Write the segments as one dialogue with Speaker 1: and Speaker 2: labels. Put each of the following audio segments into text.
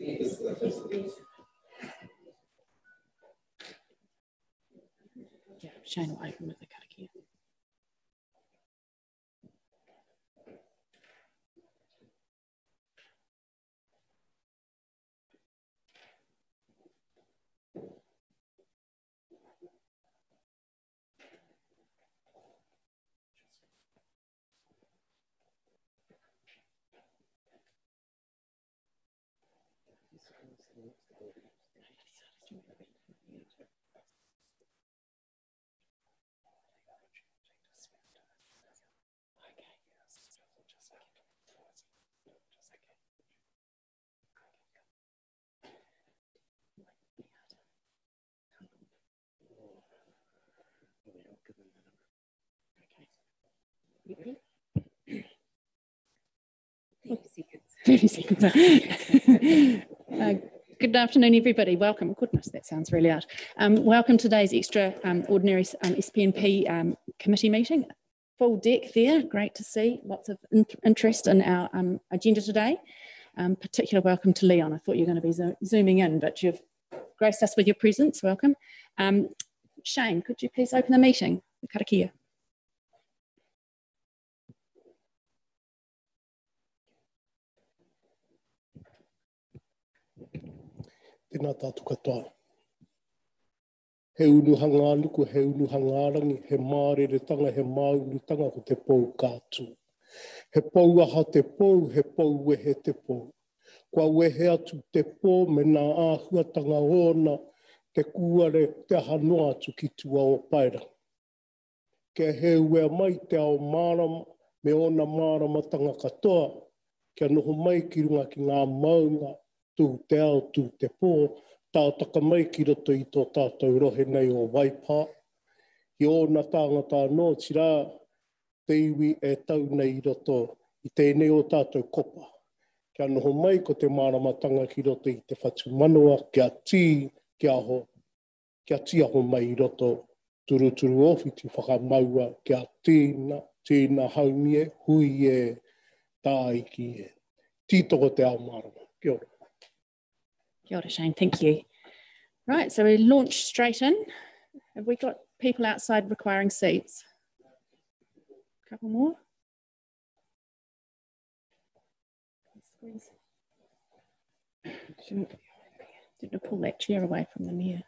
Speaker 1: Yeah, shine will open with the karakia. Okay. 30 seconds. uh, good afternoon, everybody. Welcome. Goodness, that sounds really out. Um, welcome to today's extra um, ordinary um, SPNP um, committee meeting. Full deck there. Great to see. Lots of in interest in our um, agenda today. Um, particular welcome to Leon. I thought you were going to be zo zooming in, but you've graced us with your presence. Welcome. Shane, could you please open the meeting? Karakia.
Speaker 2: Tēnā tātou katoa. He unu hanga anuku, he unu hanga arangi, he mārere tanga, he māunu tanga ko te pou kātū. He pou aha te pou, he pou wehe te pou. Kua wehe atu te pou me nā āhuatanga ona, te kuare te hanoa atu ki tua o paira. Ke he ue mai te ao mārama, me ona māramatanga katoa, kia noho mai ki runga ki ngā maunga, tū te ao tū te pō, tātaka mai ki roto i tō tātou rohe nei o waipā. I ōna tāngata nō tira, te iwi e tau nei roto i tēnei o tātou kopa. Kia noho mai ko te māramatanga ki roto i te whatu manoa, kia tī, kia ho, kia tī aho mai i roto turu turu ofi ti whakamaua, kia tīna, tīna haumie, hui e, tā iki e. Tītoko te ao mārama. Kia ora.
Speaker 1: Kia ora, Shane. Thank you. Right, so we launch straight in. Have we got people outside requiring seats? A couple more. Shouldn't, didn't pull that chair away from them here.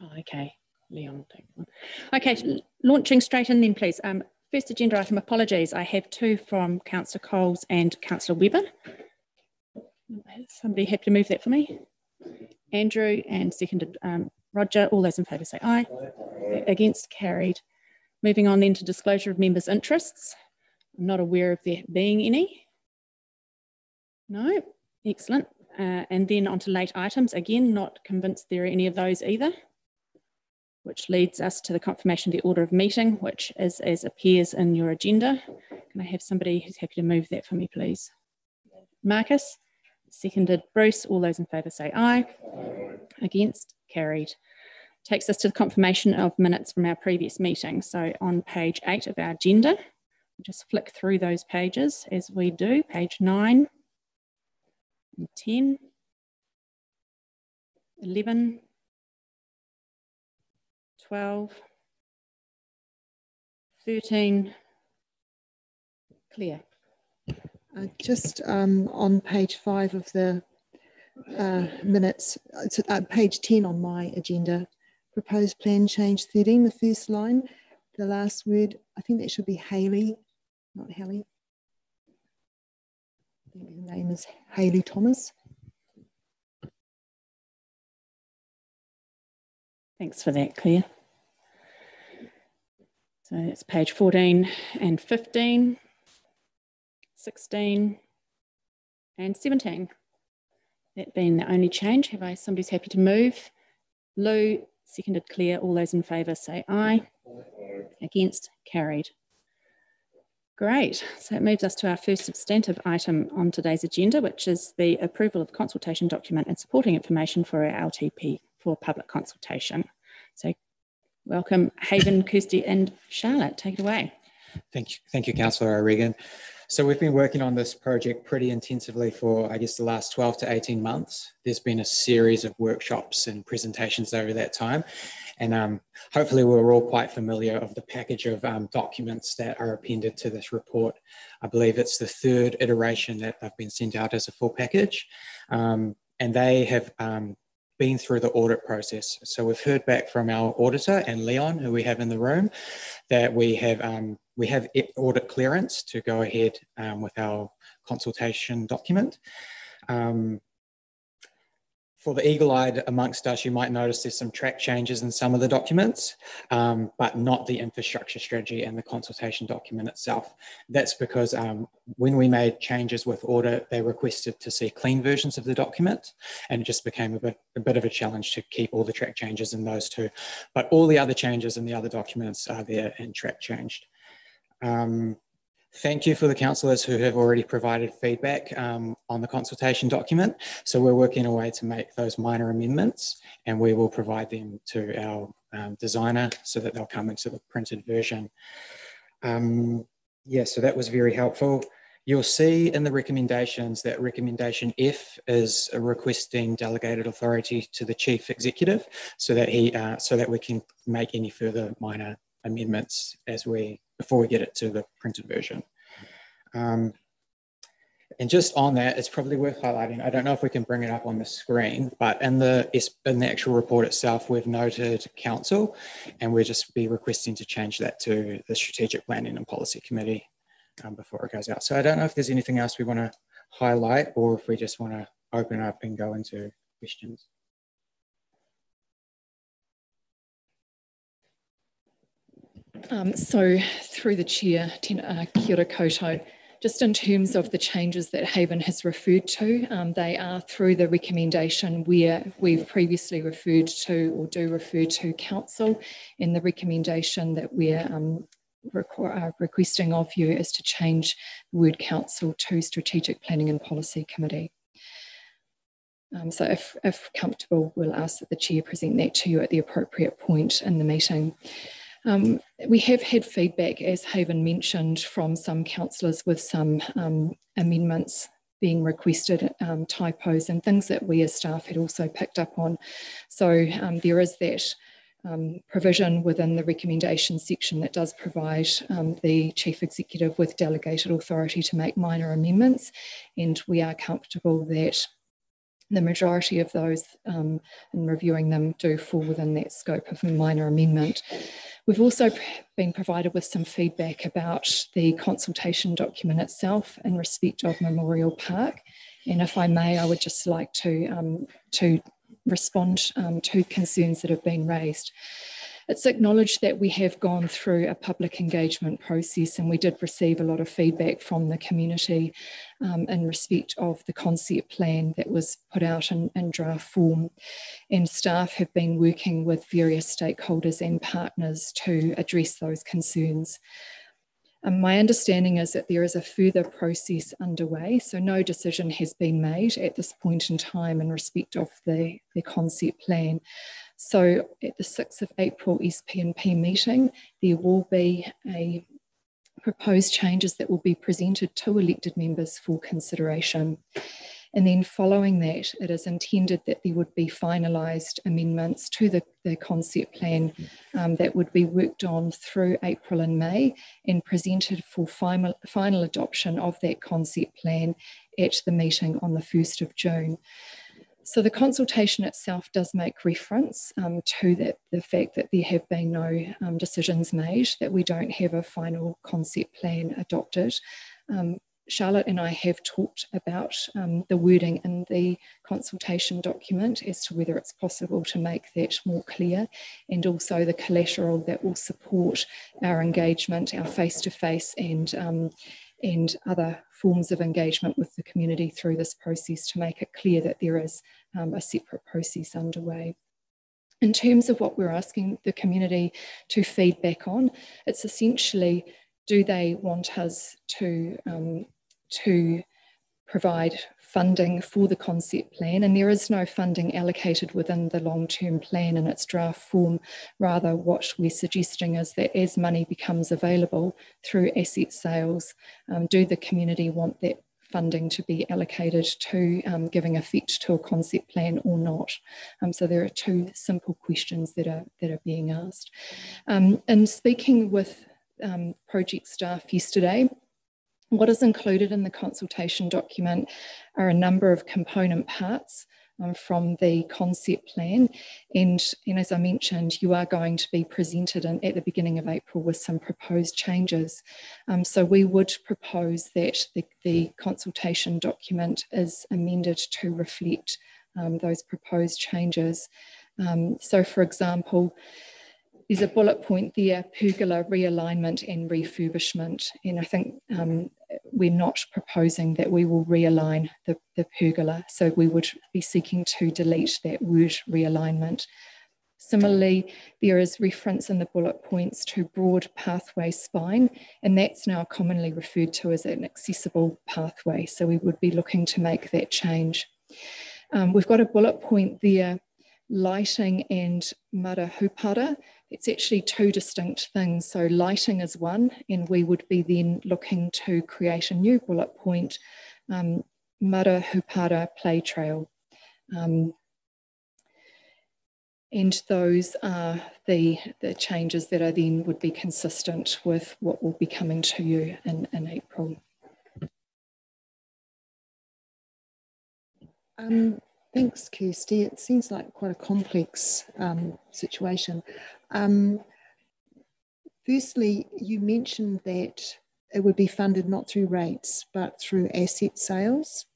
Speaker 1: Oh, okay. Leon, take one. Okay, launching straight in then, please. Um, First agenda item, apologies. I have two from Councillor Coles and Councillor Webber. Somebody happy to move that for me? Andrew and seconded um, Roger. All those in favour say aye. aye. Against, carried. Moving on then to disclosure of members' interests. I'm not aware of there being any. No, excellent. Uh, and then on to late items. Again, not convinced there are any of those either which leads us to the confirmation of the order of meeting, which is as appears in your agenda. Can I have somebody who's happy to move that for me, please? Marcus, seconded Bruce. All those in favour say aye. aye. Against, carried. Takes us to the confirmation of minutes from our previous meeting. So on page eight of our agenda, just flick through those pages as we do, page nine, and 10, 11, 12, 13, clear.
Speaker 3: Uh, just um, on page five of the uh, minutes, uh, page 10 on my agenda, proposed plan change 13, the first line, the last word, I think that should be Haley, not Haley. I think her name is Haley Thomas.
Speaker 1: Thanks for that, Claire. So it's page 14 and 15, 16 and 17. That being the only change, have I, somebody's happy to move? Lou, seconded Claire, all those in favour say aye. aye. Against, carried. Great, so it moves us to our first substantive item on today's agenda, which is the approval of consultation document and supporting information for our LTP for public consultation. So Welcome, Haven, Kirsty, and Charlotte. Take it away.
Speaker 4: Thank you, thank you, Councillor Regan. So we've been working on this project pretty intensively for, I guess, the last 12 to 18 months. There's been a series of workshops and presentations over that time. And um, hopefully we're all quite familiar of the package of um, documents that are appended to this report. I believe it's the third iteration that they've been sent out as a full package. Um, and they have um, been through the audit process. So we've heard back from our auditor and Leon, who we have in the room, that we have um, we have audit clearance to go ahead um, with our consultation document. Um, for the eagle-eyed amongst us, you might notice there's some track changes in some of the documents, um, but not the infrastructure strategy and the consultation document itself. That's because um, when we made changes with audit, they requested to see clean versions of the document, and it just became a bit, a bit of a challenge to keep all the track changes in those two. But all the other changes in the other documents are there and track changed. Um, Thank you for the councillors who have already provided feedback um, on the consultation document. So we're working away to make those minor amendments and we will provide them to our um, designer so that they'll come into the printed version. Um, yeah, so that was very helpful. You'll see in the recommendations that recommendation F is requesting delegated authority to the chief executive so that he uh, so that we can make any further minor amendments as we before we get it to the printed version. Um, and just on that, it's probably worth highlighting. I don't know if we can bring it up on the screen, but in the in the actual report itself, we've noted council, and we'll just be requesting to change that to the strategic planning and policy committee um, before it goes out. So I don't know if there's anything else we want to highlight, or if we just want to open up and go into questions.
Speaker 5: Um, so through the chair, ora koutou, just in terms of the changes that Haven has referred to, um, they are through the recommendation where we've previously referred to or do refer to council and the recommendation that we're um, uh, requesting of you is to change the word council to strategic planning and policy committee. Um, so if, if comfortable, we'll ask that the chair present that to you at the appropriate point in the meeting. Um, we have had feedback, as Haven mentioned, from some councillors with some um, amendments being requested, um, typos and things that we as staff had also picked up on. So um, there is that um, provision within the recommendation section that does provide um, the chief executive with delegated authority to make minor amendments and we are comfortable that the majority of those um, in reviewing them do fall within that scope of a minor amendment. We've also been provided with some feedback about the consultation document itself in respect of Memorial Park. And if I may, I would just like to, um, to respond um, to concerns that have been raised. It's acknowledged that we have gone through a public engagement process and we did receive a lot of feedback from the community um, in respect of the concept plan that was put out in, in draft form. And staff have been working with various stakeholders and partners to address those concerns. Um, my understanding is that there is a further process underway, so no decision has been made at this point in time in respect of the, the concept plan. So at the 6th of April SPNP meeting, there will be a proposed changes that will be presented to elected members for consideration. And then following that, it is intended that there would be finalised amendments to the, the concept plan um, that would be worked on through April and May and presented for final, final adoption of that concept plan at the meeting on the 1st of June. So the consultation itself does make reference um, to the fact that there have been no um, decisions made, that we don't have a final concept plan adopted. Um, Charlotte and I have talked about um, the wording in the consultation document as to whether it's possible to make that more clear and also the collateral that will support our engagement, our face-to-face -face and um, and other forms of engagement with the community through this process to make it clear that there is um, a separate process underway. In terms of what we're asking the community to feedback on, it's essentially do they want us to, um, to provide funding for the concept plan, and there is no funding allocated within the long term plan in its draft form. Rather, what we're suggesting is that as money becomes available through asset sales, um, do the community want that funding to be allocated to um, giving effect to a concept plan or not. Um, so there are two simple questions that are that are being asked. Um, and speaking with um, project staff yesterday, what is included in the consultation document are a number of component parts um, from the concept plan. And, and as I mentioned, you are going to be presented in, at the beginning of April with some proposed changes. Um, so we would propose that the, the, consultation document is amended to reflect um, those proposed changes. Um, so for example, there's a bullet point there, pergola realignment and refurbishment. And I think um, we're not proposing that we will realign the, the pergola. So we would be seeking to delete that word realignment. Similarly, there is reference in the bullet points to broad pathway spine, and that's now commonly referred to as an accessible pathway. So we would be looking to make that change. Um, we've got a bullet point there, lighting and mara hupara, it's actually two distinct things. So lighting is one, and we would be then looking to create a new bullet point, um, Mara Hupara Play Trail. Um, and those are the, the changes that are then would be consistent with what will be coming to you in, in April.
Speaker 3: Um, thanks, Kirsty. It seems like quite a complex um, situation. Um, firstly, you mentioned that it would be funded not through rates, but through asset sales,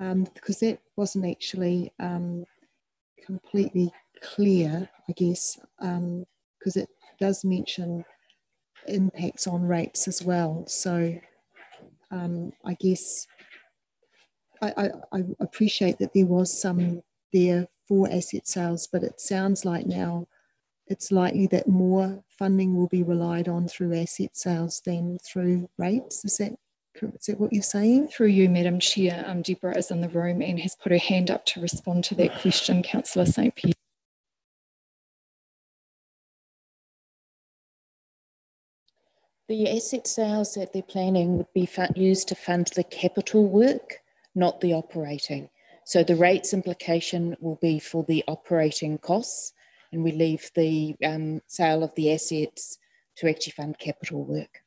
Speaker 3: um, because that wasn't actually um, completely clear, I guess, because um, it does mention impacts on rates as well. So um, I guess I, I, I appreciate that there was some there for asset sales, but it sounds like now it's likely that more funding will be relied on through asset sales than through rates. Is that is that what you're saying?
Speaker 5: Through you, Madam Chair, um, Deborah is in the room and has put her hand up to respond to that question, Councillor St Pierre.
Speaker 6: The asset sales that they're planning would be used to fund the capital work, not the operating. So the rates implication will be for the operating costs and we leave the um, sale of the assets to actually fund capital work.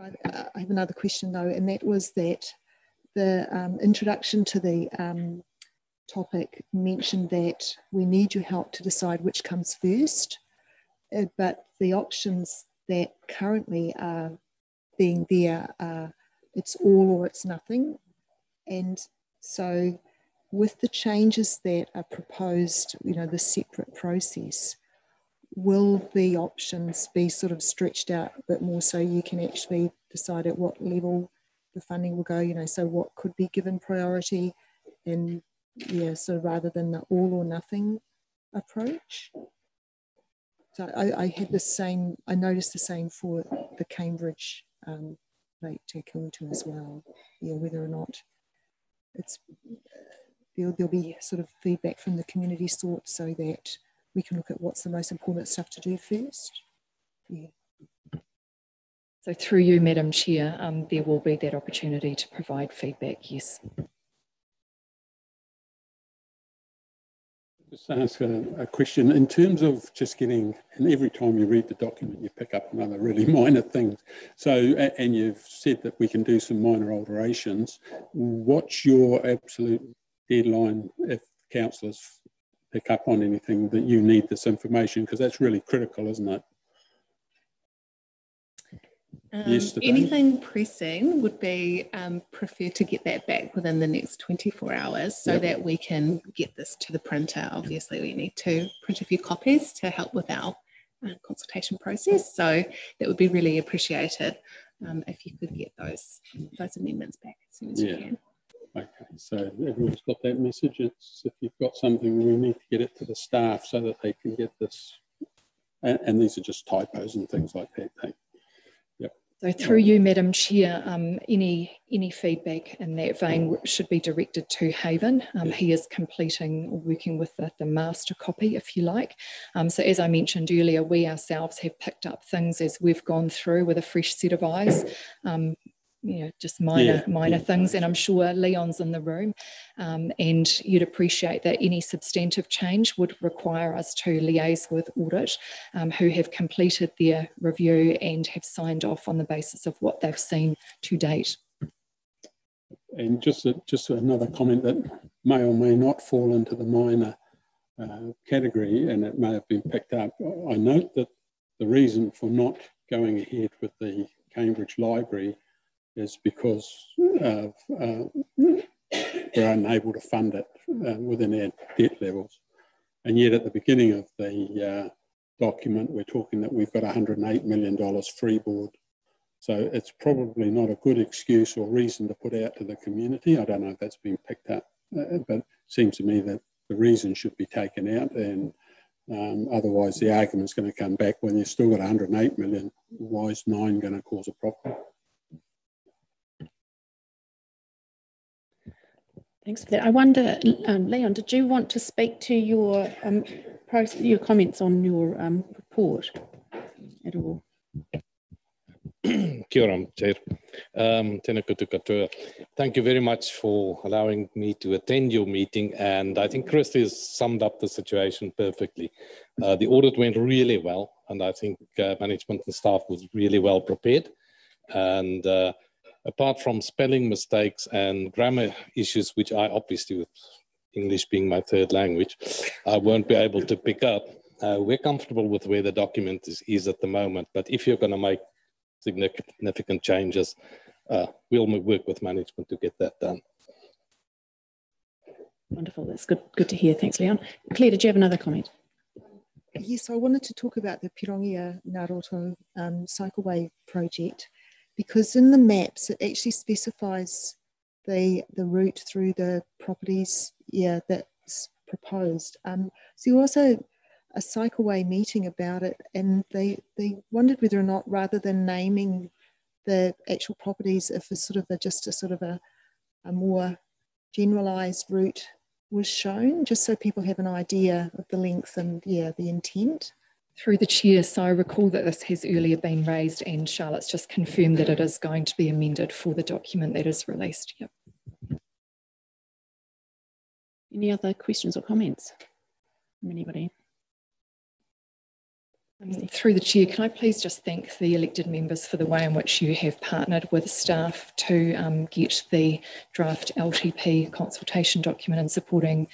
Speaker 3: I, I have another question though, and that was that the um, introduction to the um, topic mentioned that we need your help to decide which comes first, uh, but the options that currently are being there are it's all or it's nothing. And so with the changes that are proposed, you know, the separate process, will the options be sort of stretched out a bit more so you can actually decide at what level the funding will go, you know, so what could be given priority and yeah, so rather than the all or nothing approach. So I, I had the same, I noticed the same for the Cambridge um, Lake Te as well. Yeah, whether or not it's there'll, there'll be sort of feedback from the community sort so that we can look at what's the most important stuff to do first. Yeah.
Speaker 5: So through you, Madam Chair, um, there will be that opportunity to provide feedback, yes.
Speaker 7: Just ask a, a, question in terms of just getting, and every time you read the document, you pick up another really minor thing. So, and you've said that we can do some minor alterations. What's your absolute deadline if councillors pick up on anything that you need this information because that's really critical, isn't it?
Speaker 8: Um, anything pressing would be um, prefer to get that back within the next 24 hours so yep. that we can get this to the printer. Obviously, we need to print a few copies to help with our uh, consultation process. So that would be really appreciated um, if you could get those those amendments back as soon as yeah. you can.
Speaker 7: Okay, so everyone's got that message. It's if you've got something, we need to get it to the staff so that they can get this. And, and these are just typos and things like that. They.
Speaker 5: So through you, Madam Chair, um, any any feedback in that vein should be directed to Haven. Um, he is completing, working with the, the master copy, if you like. Um, so as I mentioned earlier, we ourselves have picked up things as we've gone through with a fresh set of eyes. You know, just minor, yeah, minor yeah. things. And I'm sure Leon's in the room um, and you'd appreciate that any substantive change would require us to liaise with audit um, who have completed their review and have signed off on the basis of what they've seen to date.
Speaker 7: And just, a, just another comment that may or may not fall into the minor uh, category and it may have been picked up. I note that the reason for not going ahead with the Cambridge Library is because uh, we're unable to fund it uh, within our debt levels. And yet at the beginning of the uh, document, we're talking that we've got $108 million freeboard. So it's probably not a good excuse or reason to put out to the community. I don't know if that's been picked up, uh, but it seems to me that the reason should be taken out and um, otherwise the argument's going to come back when you've still got 108 million, why is nine going to cause a problem?
Speaker 1: Thanks for that. I wonder, um, Leon, did you want to speak to your um, your comments on your um, report at all?
Speaker 9: Kia Chair. Um, Thank you very much for allowing me to attend your meeting. And I think Kirsty has summed up the situation perfectly. Uh, the audit went really well, and I think uh, management and staff was really well prepared. And uh, apart from spelling mistakes and grammar issues, which I obviously, with English being my third language, I won't be able to pick up. Uh, we're comfortable with where the document is, is at the moment, but if you're going to make significant changes, uh, we'll work with management to get that done.
Speaker 1: Wonderful, that's good, good to hear. Thanks, Leon. Claire, did you have another comment?
Speaker 3: Yes, I wanted to talk about the Pirongia Ngaroto um, Cycleway project because in the maps it actually specifies the the route through the properties yeah that's proposed. Um, so you also a cycleway meeting about it and they they wondered whether or not rather than naming the actual properties if it's sort of a, just a sort of a, a more generalized route was shown just so people have an idea of the length and yeah the intent
Speaker 5: through the chair. So I recall that this has earlier been raised and Charlotte's just confirmed that it is going to be amended for the document that is released. Yep.
Speaker 1: Any other questions or comments from anybody?
Speaker 5: Um, through the chair, can I please just thank the elected members for the way in which you have partnered with staff to um, get the draft LTP consultation document and supporting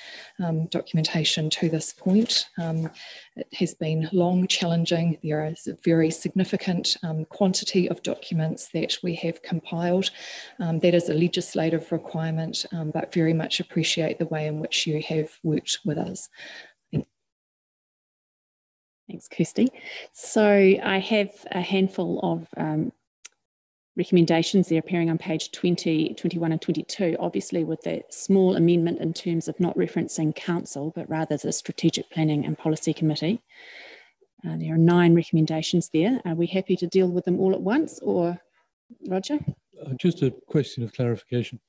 Speaker 5: um, documentation to this point. Um, it has been long, challenging. There is a very significant um, quantity of documents that we have compiled. That is a legislative requirement, but very much appreciate the way in which you have worked with us.
Speaker 1: Thanks, Kirsty. So I have a handful of um, recommendations there appearing on page 20, 21 and 22, obviously with that small amendment in terms of not referencing council, but rather the Strategic Planning and Policy Committee. Uh, there are nine recommendations there. Are we happy to deal with them all at once or Roger?
Speaker 10: Uh, just a question of clarification.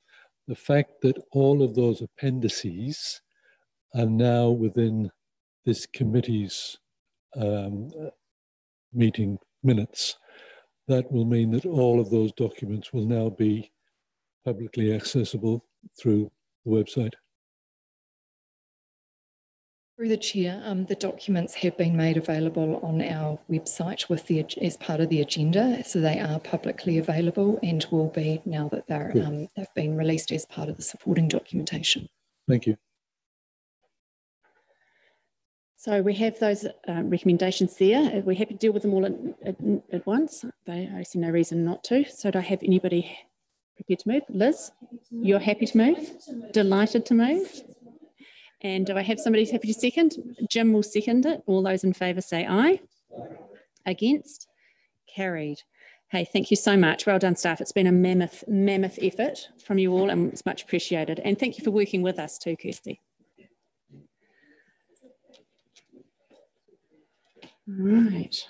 Speaker 10: The fact that all of those appendices are now within this committee's um, meeting minutes, that will mean that all of those documents will now be publicly accessible through the website.
Speaker 5: Through the chair, um, the documents have been made available on our website with the as part of the agenda, so they are publicly available and will be now that they're um, they've been released as part of the supporting documentation.
Speaker 10: Thank you.
Speaker 1: So we have those uh, recommendations there. We're happy to deal with them all at, at, at, once. They, I see no reason not to. So do I have anybody prepared to move? Liz, you're happy to move? Delighted to move. And do I have somebody happy to second? Jim will second it. All those in favour say aye. Against? Carried. Hey, thank you so much. Well done, staff. It's been a mammoth, mammoth effort from you all and it's much appreciated. And thank you for working with us too, Kirsty. Right.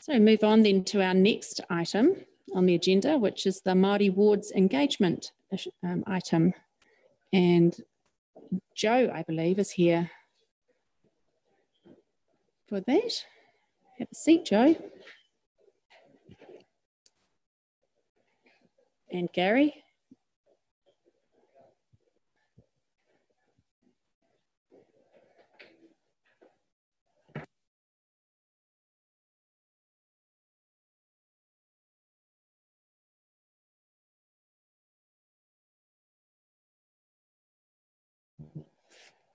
Speaker 1: So move on then to our next item on the agenda, which is the Māori Wards engagement um, item. And Joe, I believe, is here for that. Have a seat, Joe. And Gary.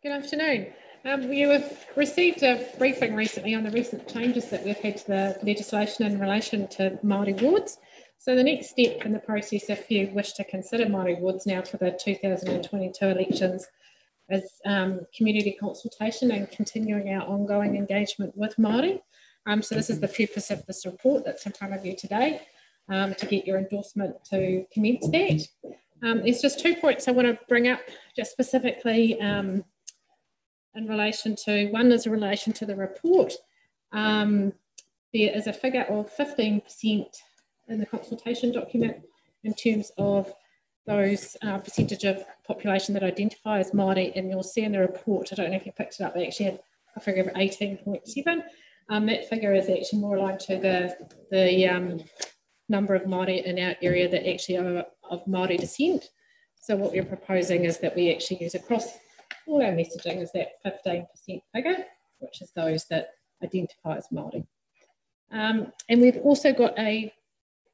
Speaker 11: Good afternoon. Um, you have received a briefing recently on the recent changes that we've had to the legislation in relation to Māori wards. So the next step in the process, if you wish to consider Māori wards now for the 2022 elections, is um, community consultation and continuing our ongoing engagement with Māori. Um, so this is the purpose of this report that's in front of you today, um, to get your endorsement to commence that. Um, there's just two points I want to bring up just specifically um, in relation to, one is in relation to the report. Um, there is a figure of 15% in the consultation document in terms of those uh, percentage of population that identify as Māori, and you'll see in the report, I don't know if you picked it up, they actually had a figure of 18.7. Um, that figure is actually more aligned to the, the um, number of Māori in our area that actually are of Māori descent. So what we're proposing is that we actually use across all our messaging is that 15% figure, which is those that identify as Māori. Um, and we've also got a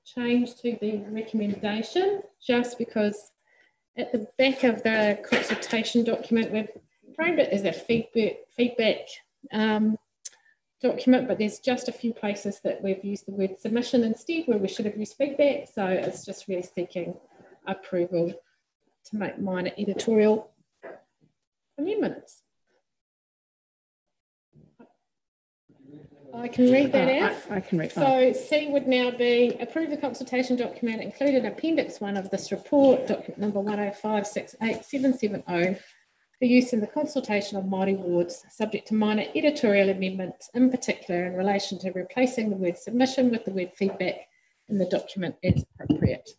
Speaker 11: change to the recommendation just because at the back of the consultation document, we've framed it as a feedback, feedback um, document, but there's just a few places that we've used the word submission instead where we should have used feedback. So it's just really seeking approval to make minor editorial amendments. I can read that out.
Speaker 1: I, I, can read.
Speaker 11: So oh. C would now be approve the consultation document included in Appendix 1 of this report, document number 105687770, for use in the consultation of Māori wards, subject to minor editorial amendments, in particular in relation to replacing the word submission with the word feedback in the document as appropriate.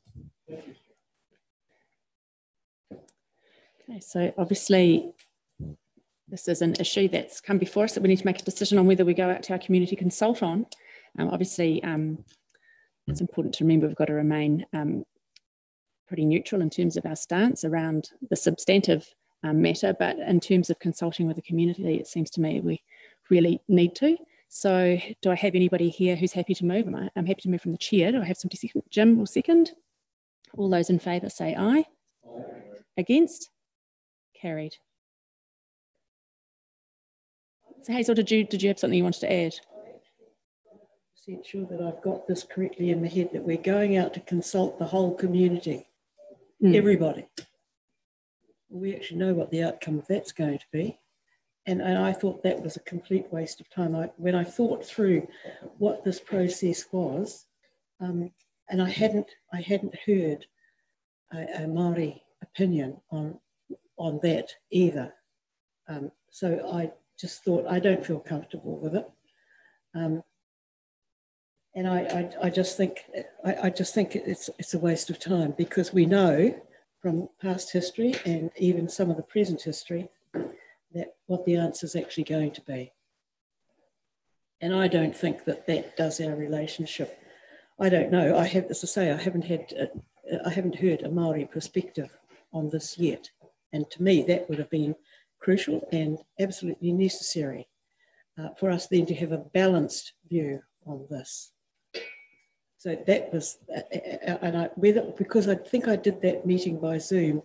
Speaker 1: Okay, so obviously this is an issue that's come before us that we need to make a decision on whether we go out to our community consult on. Um, obviously, um, it's important to remember we've got to remain um, pretty neutral in terms of our stance around the substantive um, matter, but in terms of consulting with the community, it seems to me we really need to. So do I have anybody here who's happy to move? I, am happy to move from the chair. Do I have somebody second? Jim will second. All those in favour say aye. aye. Against? Carried. So Hazel, did you did you have something you wanted to add?
Speaker 12: sure that I've got this correctly in the head that we're going out to consult the whole community, mm. everybody. We actually know what the outcome of that's going to be. And, and I thought that was a complete waste of time. I, when I thought through what this process was, um, and I hadn't, I hadn't heard a, a Maori opinion on, on that either. Um, so I just thought I don't feel comfortable with it. Um, and I, I, I, just think I, I, just think it's it's a waste of time because we know from past history and even some of the present history that what the answer is actually going to be. And I don't think that that does our relationship. I don't know. I have, as I say, I haven't had, a, I haven't heard a Maori perspective on this yet. And to me, that would have been crucial and absolutely necessary uh, for us then to have a balanced view on this. So that was, uh, uh, uh, and I, whether, because I think I did that meeting by Zoom,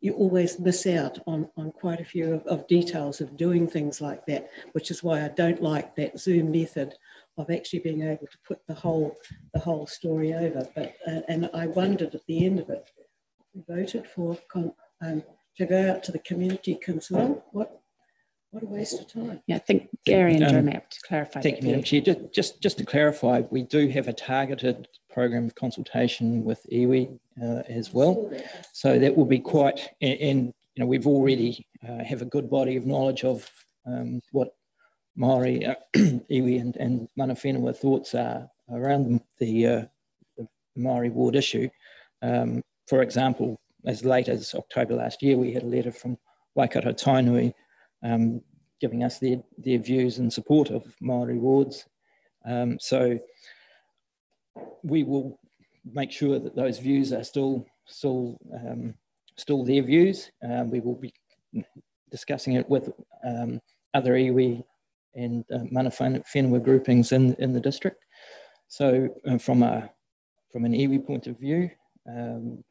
Speaker 12: you always miss out on, on quite a few of, of details of doing things like that, which is why I don't like that Zoom method of actually being able to put the whole, the whole story over. But, uh, and I wondered at the end of it, we voted for um, to go out to the community consult. What what a waste of time.
Speaker 1: Yeah, I think Gary and Joe um, to clarify.
Speaker 13: Thank you, Madam Chair. Just, just, just to clarify, we do have a targeted program of consultation with iwi uh, as well. So that will be quite, and, and you know, we've already uh, have a good body of knowledge of um, what Maori, uh, iwi and, and mana whenua thoughts are around the, uh, the Maori ward issue. Um, for example, as late as October last year, we had a letter from Waikato Tainui um, giving us their, their views in support of Maori wards. Um, so we will make sure that those views are still still um, still their views. Uh, we will be discussing it with um, other iwi and uh, mana whenua groupings in, in the district. So uh, from a from an iwi point of view, um,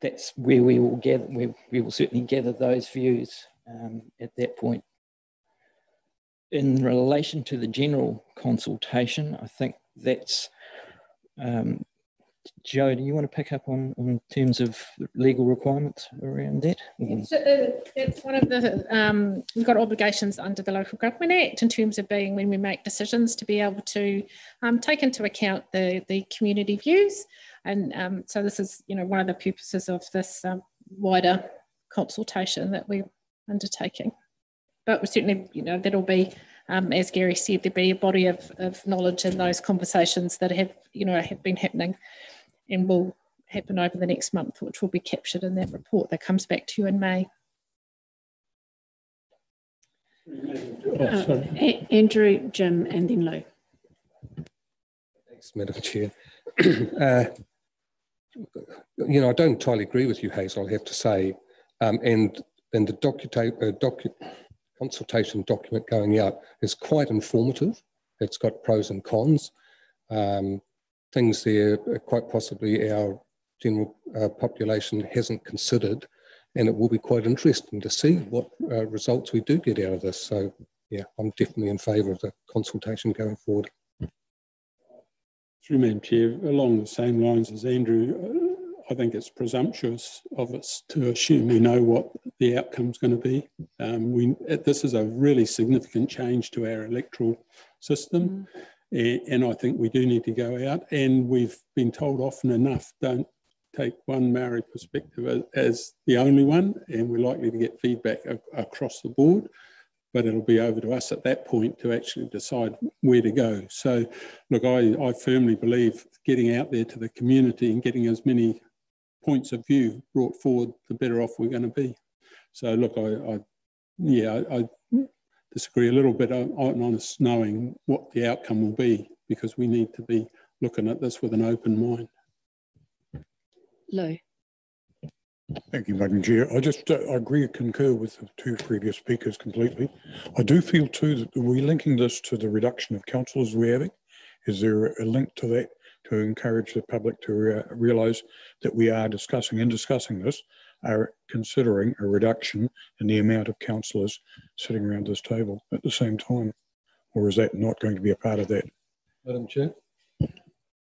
Speaker 13: that's where we will gather. We, we will certainly gather those views um, at that point. In relation to the general consultation, I think that's um, Joe, do you want to pick up on, on terms of legal requirements around that?
Speaker 11: It's, uh, it's one of the, um, we've got obligations under the Local Government Act in terms of being when we make decisions to be able to um, take into account the, the community views. And um, so this is, you know, one of the purposes of this um, wider consultation that we're undertaking. But we certainly, you know, that'll be um, as Gary said, there'll be a body of, of knowledge in those conversations that have, you know, have been happening and will happen over the next month, which will be captured in that report that comes back to you in May.
Speaker 1: Oh, uh, Andrew, Jim, and then Lou.
Speaker 14: Thanks, Madam Chair. uh, you know, I don't entirely agree with you, Hazel, I have to say. Um, and and the docu uh, docu consultation document going out is quite informative. It's got pros and cons. Um, things there, uh, quite possibly our general uh, population hasn't considered, and it will be quite interesting to see what uh, results we do get out of this. So, yeah, I'm definitely in favour of the consultation going forward.
Speaker 7: Through Madam Chair, along the same lines as Andrew, uh, I think it's presumptuous of us to assume we know what the outcome is going to be. Um, we, this is a really significant change to our electoral system, mm. and I think we do need to go out. And we've been told often enough, don't take one Maori perspective as the only one, and we're likely to get feedback across the board. But it'll be over to us at that point to actually decide where to go. So, look, I, I firmly believe getting out there to the community and getting as many points of view brought forward, the better off we're going to be. So look, I, I yeah, I, I, disagree a little bit on, on us knowing what the outcome will be because we need to be looking at this with an open mind.
Speaker 1: Lou.
Speaker 15: Thank you, Madam Chair. I just uh, I agree, and concur with the two previous speakers completely. I do feel too that we're linking this to the reduction of councillors we're having. Is there a link to that? to encourage the public to re realise that we are discussing and discussing this, are considering a reduction in the amount of councillors sitting around this table at the same time? Or is that not going to be a part of that?
Speaker 10: Madam Chair?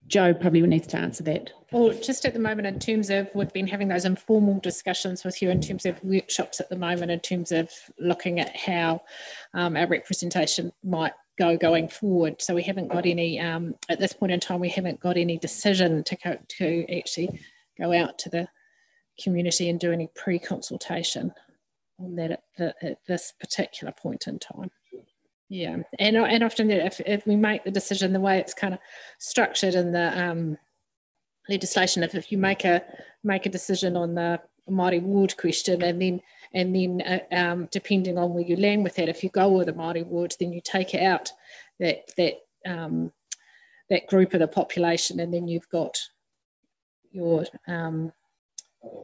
Speaker 1: Joe probably needs to answer that.
Speaker 11: Well, just at the moment, in terms of we've been having those informal discussions with you in terms of workshops at the moment, in terms of looking at how um, our representation might go going forward. So we haven't got any, um, at this point in time, we haven't got any decision to, go, to actually go out to the community and do any pre-consultation on that at, the, at, this particular point in time. Yeah, and, and often if, if we make the decision the way it's kind of structured in the um, legislation, if, if you make a make a decision on the Māori ward question and then and then uh, um, depending on where you land with that, if you go with a Māori ward, then you take out that that um, that group of the population, and then you've got your um,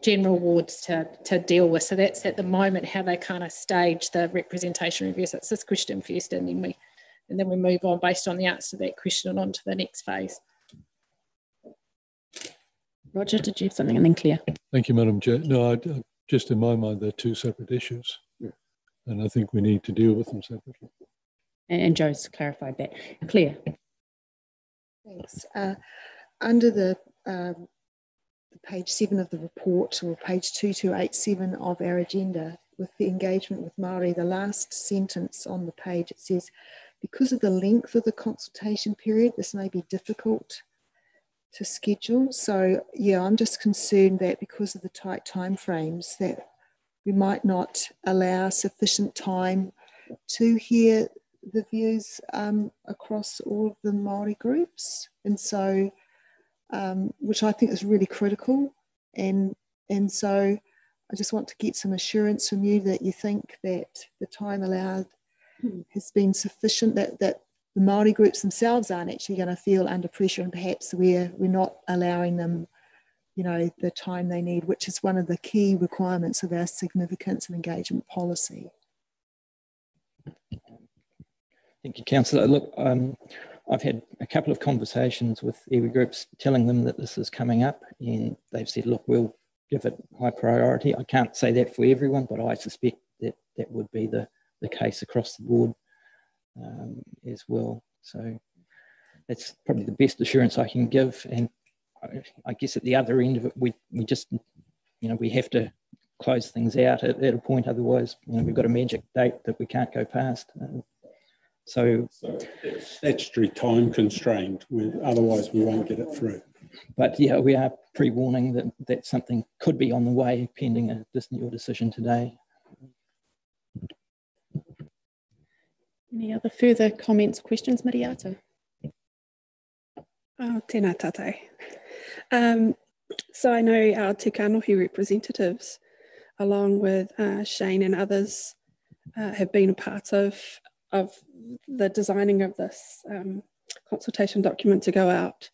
Speaker 11: general wards to, to deal with. So that's at the moment how they kind of stage the representation review. So it's this question first, and then we and then we move on based on the answer to that question and on to the next phase.
Speaker 1: Roger, did you have something? And then Claire.
Speaker 10: Thank you, Madam Chair. No, I, just in my mind, they're two separate issues. Yeah. And I think we need to deal with them separately.
Speaker 1: And Joe's clarified that. Claire.
Speaker 3: Thanks. Uh, under the, um, the page seven of the report, or page 2287 of our agenda, with the engagement with Māori, the last sentence on the page, it says, because of the length of the consultation period, this may be difficult to schedule. So yeah, I'm just concerned that because of the tight time frames that we might not allow sufficient time to hear the views um, across all of the Maori groups, and so um, which I think is really critical. And and so I just want to get some assurance from you that you think that the time allowed hmm. has been sufficient. That that the Maori groups themselves aren't actually going to feel under pressure, and perhaps we're we're not allowing them you know, the time they need, which is one of the key requirements of our significance and engagement policy.
Speaker 13: Thank you, Councillor. Look, um, I've had a couple of conversations with iwi groups telling them that this is coming up and they've said, look, we'll give it high priority. I can't say that for everyone, but I suspect that that would be the, the case across the board um, as well. So that's probably the best assurance I can give. And I guess at the other end of it, we, we just, you know, we have to close things out at, at a point. Otherwise, you know, we've got a magic date that we can't go past. Uh, so,
Speaker 7: so statutory time constrained. We, otherwise, we won't get it through.
Speaker 13: But yeah, we are pre-warning that that something could be on the way pending a your decision today.
Speaker 1: Any other further comments, questions, Mariata?
Speaker 16: Oh, tēnā tātai. Um, so I know our Te Kanohi representatives, along with uh, Shane and others, uh, have been a part of, of the designing of this um, consultation document to go out.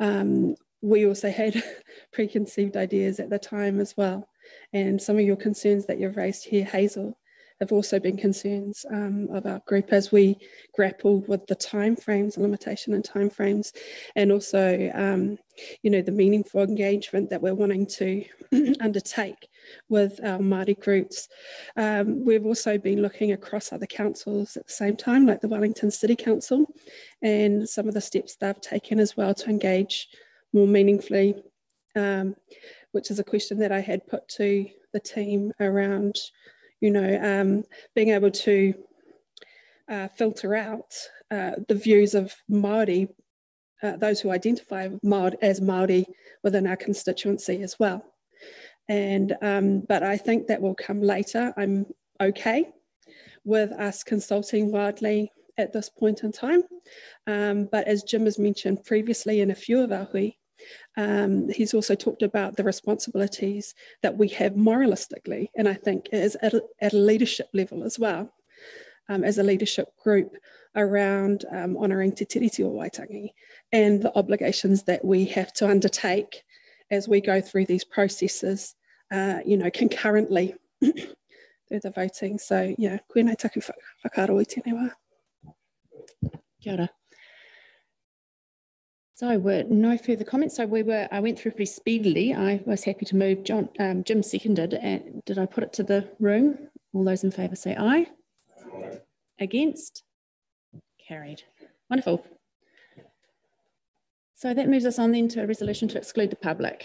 Speaker 16: Um, we also had preconceived ideas at the time as well. And some of your concerns that you've raised here, Hazel, have also been concerns um, of our group as we grappled with the timeframes, limitation and timeframes, and also, um, you know, the meaningful engagement that we're wanting to undertake with our Māori groups. Um, we've also been looking across other councils at the same time, like the Wellington City Council, and some of the steps they've taken as well to engage more meaningfully, um, which is a question that I had put to the team around you know, um, being able to uh, filter out uh, the views of Māori, uh, those who identify as Māori within our constituency as well. And, um, but I think that will come later. I'm okay with us consulting widely at this point in time. Um, but as Jim has mentioned previously in a few of our hui, um, he's also talked about the responsibilities that we have moralistically, and I think is at a, at a leadership level as well, um, as a leadership group around um, honouring Te Tiriti o Waitangi and the obligations that we have to undertake as we go through these processes, uh, you know, concurrently through the voting. So, yeah, koenei taku whakaaro i tēnei wā.
Speaker 1: Kia ora. So were no further comments. So we were, I went through pretty speedily. I was happy to move. John, um, Jim seconded. And did I put it to the room? All those in favour say aye. aye. Against? Carried. Wonderful. So that moves us on then to a resolution to exclude the public.